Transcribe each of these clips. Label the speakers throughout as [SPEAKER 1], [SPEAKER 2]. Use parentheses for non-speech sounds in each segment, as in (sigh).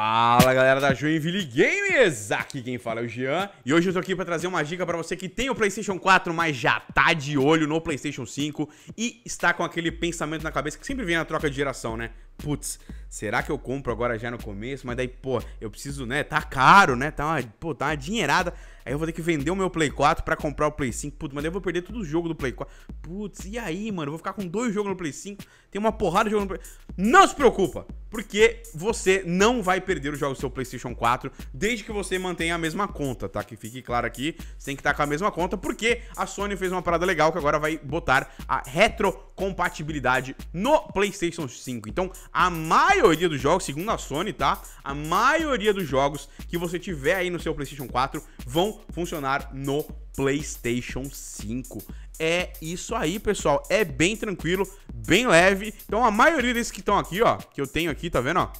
[SPEAKER 1] Fala galera da Joinville Games, aqui quem fala é o Jean E hoje eu tô aqui pra trazer uma dica pra você que tem o Playstation 4 Mas já tá de olho no Playstation 5 E está com aquele pensamento na cabeça que sempre vem na troca de geração, né? Putz, será que eu compro agora já no começo? Mas daí, pô, eu preciso, né? Tá caro, né? Tá uma, pô, tá uma dinheirada Aí eu vou ter que vender o meu Play 4 pra comprar o Play 5 Putz, mas daí eu vou perder todo o jogo do Play 4 Putz, e aí, mano? Eu vou ficar com dois jogos no Play 5 Tem uma porrada de jogo no Play... Não se preocupa, porque você não vai perder os jogos do seu PlayStation 4 desde que você mantenha a mesma conta, tá? Que fique claro aqui, você tem que estar com a mesma conta, porque a Sony fez uma parada legal que agora vai botar a retrocompatibilidade no PlayStation 5. Então, a maioria dos jogos, segundo a Sony, tá? A maioria dos jogos que você tiver aí no seu PlayStation 4 vão funcionar no PlayStation 5. É isso aí, pessoal. É bem tranquilo, bem leve. Então, a maioria desses que estão aqui, ó, que eu tenho aqui, tá vendo, ó?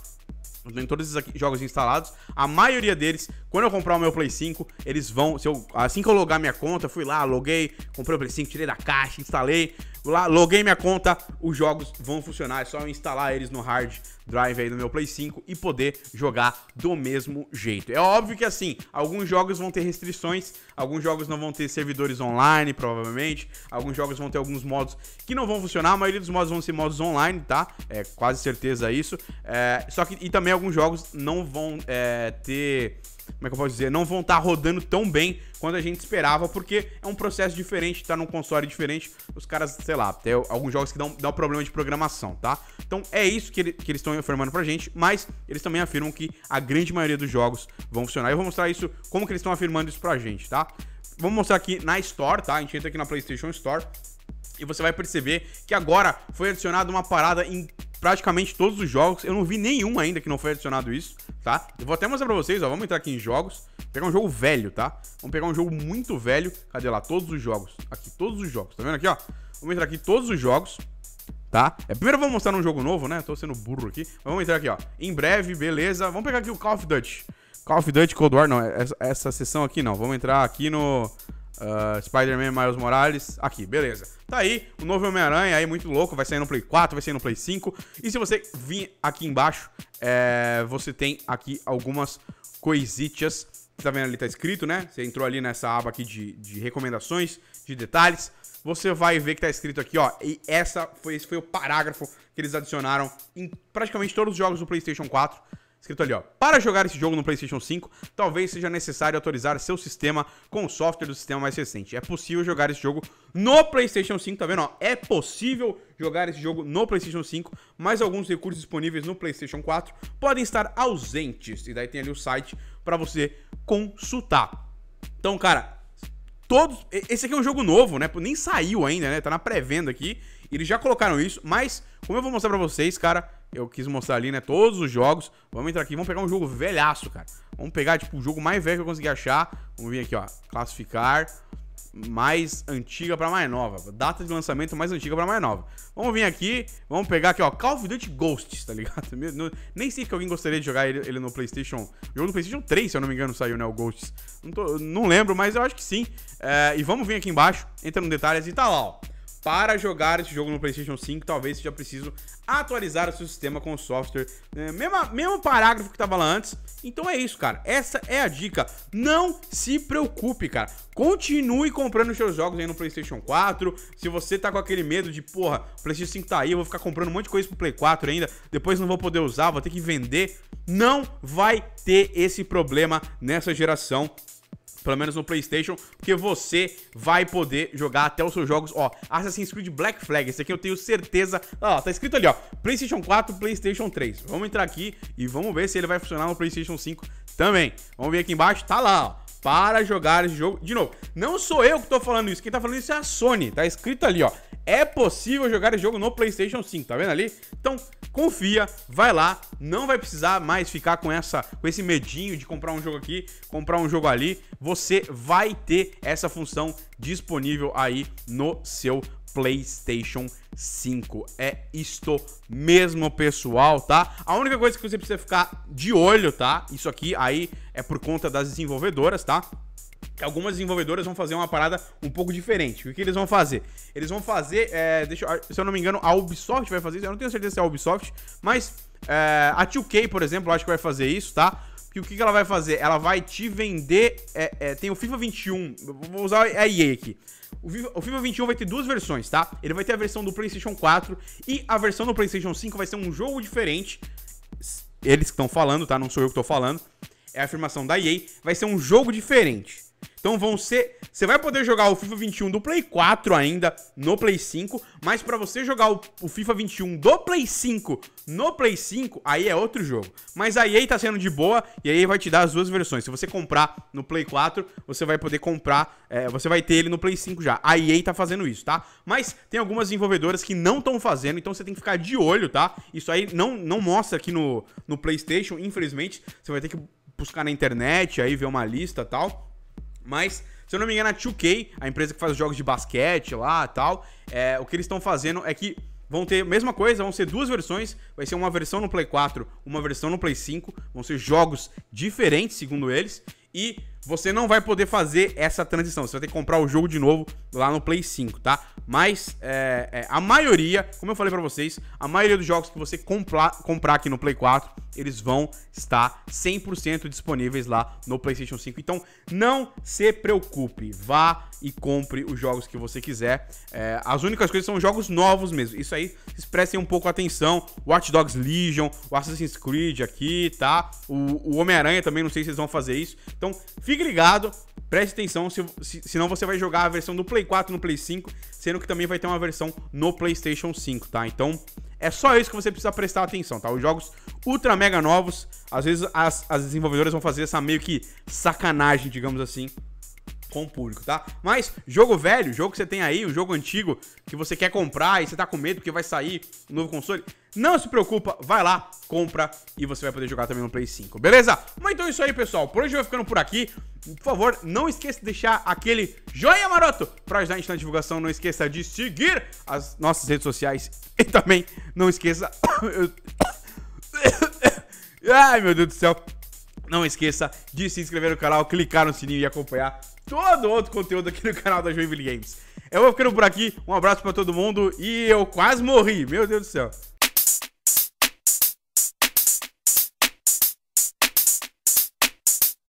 [SPEAKER 1] Eu tenho todos esses jogos instalados. A maioria deles, quando eu comprar o meu Play 5, eles vão. Se eu, assim que eu logar minha conta, fui lá, loguei, comprei o Play 5, tirei da caixa, instalei. Lá, loguei minha conta, os jogos vão funcionar. É só eu instalar eles no hard drive aí do meu Play 5 e poder jogar do mesmo jeito. É óbvio que assim, alguns jogos vão ter restrições, alguns jogos não vão ter servidores online, provavelmente. Alguns jogos vão ter alguns modos que não vão funcionar. A maioria dos modos vão ser modos online, tá? É quase certeza isso. É, só que e também alguns jogos não vão é, ter como é que eu posso dizer, não vão estar tá rodando tão bem quanto a gente esperava, porque é um processo diferente, tá num console diferente. Os caras, sei lá, tem alguns jogos que dão, dão problema de programação, tá? Então é isso que, ele, que eles estão informando pra gente, mas eles também afirmam que a grande maioria dos jogos vão funcionar. Eu vou mostrar isso, como que eles estão afirmando isso pra gente, tá? Vamos mostrar aqui na Store, tá? A gente entra aqui na PlayStation Store e você vai perceber que agora foi adicionada uma parada praticamente todos os jogos. Eu não vi nenhum ainda que não foi adicionado isso, tá? Eu vou até mostrar pra vocês, ó. Vamos entrar aqui em jogos. Pegar um jogo velho, tá? Vamos pegar um jogo muito velho. Cadê lá? Todos os jogos. Aqui, todos os jogos. Tá vendo aqui, ó? Vamos entrar aqui todos os jogos. Tá? É, primeiro vamos mostrar um jogo novo, né? Tô sendo burro aqui. Vamos entrar aqui, ó. Em breve, beleza. Vamos pegar aqui o Call of Duty. Call of Duty Cold War, não. Essa, essa sessão aqui não. Vamos entrar aqui no... Uh, Spider-Man Miles Morales, aqui, beleza. Tá aí, o novo Homem-Aranha aí, muito louco, vai sair no Play 4, vai sair no Play 5. E se você vir aqui embaixo, é, você tem aqui algumas coisitas. Tá vendo ali, tá escrito, né? Você entrou ali nessa aba aqui de, de recomendações, de detalhes. Você vai ver que tá escrito aqui, ó. E essa foi, esse foi o parágrafo que eles adicionaram em praticamente todos os jogos do PlayStation 4 escrito ali, ó. Para jogar esse jogo no PlayStation 5, talvez seja necessário atualizar seu sistema com o software do sistema mais recente. É possível jogar esse jogo no PlayStation 5, tá vendo? Ó, é possível jogar esse jogo no PlayStation 5, mas alguns recursos disponíveis no PlayStation 4 podem estar ausentes. E daí tem ali o site para você consultar. Então, cara, todos. Esse aqui é um jogo novo, né? Nem saiu ainda, né? Tá na pré-venda aqui. Eles já colocaram isso, mas como eu vou mostrar pra vocês, cara, eu quis mostrar ali, né, todos os jogos. Vamos entrar aqui, vamos pegar um jogo velhaço, cara. Vamos pegar, tipo, o jogo mais velho que eu consegui achar. Vamos vir aqui, ó, classificar mais antiga para mais nova. Data de lançamento mais antiga para mais nova. Vamos vir aqui, vamos pegar aqui, ó, Call of Duty Ghosts, tá ligado? (laughs) Nem sei que alguém gostaria de jogar ele, ele, no PlayStation. Jogo do PlayStation 3, se eu não me engano, saiu, né? O Ghosts. Não, tô, não lembro, mas eu acho que sim. É, e vamos vir aqui embaixo, entra no detalhes e tá lá, ó. Para jogar esse jogo no PlayStation 5, talvez seja preciso atualizar o seu sistema com o software. É, mesmo, mesmo parágrafo que estava lá antes. Então é isso, cara. Essa é a dica. Não se preocupe, cara. Continue comprando seus jogos aí no PlayStation 4. Se você tá com aquele medo de, porra, o PlayStation 5 tá aí, eu vou ficar comprando um monte de coisa pro Play 4 ainda, depois não vou poder usar, vou ter que vender. Não vai ter esse problema nessa geração pelo menos no PlayStation, porque você vai poder jogar até os seus jogos, ó, Assassin's Creed Black Flag, esse aqui eu tenho certeza, ó, tá escrito ali, ó, PlayStation 4, PlayStation 3. Vamos entrar aqui e vamos ver se ele vai funcionar no PlayStation 5 também. Vamos ver aqui embaixo, tá lá, ó para jogar esse jogo. De novo, não sou eu que tô falando isso, quem tá falando isso é a Sony, tá escrito ali, ó. É possível jogar esse jogo no PlayStation 5, tá vendo ali? Então, confia, vai lá, não vai precisar mais ficar com essa com esse medinho de comprar um jogo aqui, comprar um jogo ali. Você vai ter essa função disponível aí no seu PlayStation 5. É isto mesmo, pessoal, tá? A única coisa que você precisa ficar de olho, tá? Isso aqui aí é por conta das desenvolvedoras, tá? Algumas desenvolvedoras vão fazer uma parada um pouco diferente. O que eles vão fazer? Eles vão fazer, é, deixa, se eu não me engano, a Ubisoft vai fazer isso. Eu não tenho certeza se é a Ubisoft, mas É, a 2K, por exemplo, acho que vai fazer isso, tá? Que o que, ela vai fazer? Ela vai te vender. É, é, tem o FIFA 21. Vou usar a EA aqui. O FIFA, o FIFA 21 vai ter duas versões, tá? Ele vai ter a versão do PlayStation 4 e a versão do PlayStation 5 vai ser um jogo diferente. Eles que estão falando, tá? Não sou eu que tô falando. É a afirmação da EA. Vai ser um jogo diferente. Então vão ser. Você vai poder jogar o FIFA 21 do Play 4 ainda no Play 5, mas para você jogar o, o, FIFA 21 do Play 5 no Play 5, aí é outro jogo. Mas a EA tá sendo de boa e aí vai te dar as duas versões. Se você comprar no Play 4, você vai poder comprar. É, você vai ter ele no Play 5 já. A EA tá fazendo isso, tá? Mas tem algumas desenvolvedoras que não estão fazendo, então você tem que ficar de olho, tá? Isso aí não, não mostra aqui no, no PlayStation, infelizmente. Você vai ter que buscar na internet, aí ver uma lista e tal. Mas, se eu não me engano, a 2K, a empresa que faz os jogos de basquete lá e tal, é, o que eles estão fazendo é que vão ter a mesma coisa, vão ser duas versões, vai ser uma versão no Play 4, uma versão no Play 5, vão ser jogos diferentes, segundo eles, e você não vai poder fazer essa transição. Você vai ter que comprar o jogo de novo lá no Play 5, tá? Mas é, é, a maioria, como eu falei pra vocês, a maioria dos jogos que você comprar, comprar aqui no Play 4, eles vão estar 100% disponíveis lá no PlayStation 5. Então não se preocupe, vá e compre os jogos que você quiser. É, as únicas coisas são jogos novos mesmo. Isso aí, expressem um pouco atenção. Watch Dogs Legion, o Assassin's Creed aqui, tá? O, o Homem-Aranha também, não sei se eles vão fazer isso. Então fique ligado, preste atenção, se, se, senão você vai jogar a versão do Play 4 no Play 5, sendo que também vai ter uma versão no PlayStation 5, tá? Então é só isso que você precisa prestar atenção, tá? Os jogos ultra mega novos, às vezes as, as desenvolvedoras vão fazer essa meio que sacanagem, digamos assim, com o público, tá? Mas jogo velho, jogo que você tem aí, um jogo antigo que você quer comprar e você tá com medo que vai sair um novo console, não se preocupa, vai lá, compra e você vai poder jogar também no Play 5, beleza? Mas então é isso aí, pessoal. Por hoje eu vou ficando por aqui. Por favor, não esqueça de deixar aquele joinha maroto pra ajudar a gente na divulgação. Não esqueça de seguir as nossas redes sociais e também não esqueça... (coughs) Ai, meu Deus do céu. Não esqueça de se inscrever no canal, clicar no sininho e acompanhar todo outro conteúdo aqui no canal da Joinville Games. Eu vou ficando por aqui, um abraço pra todo mundo e eu quase morri, meu Deus do céu.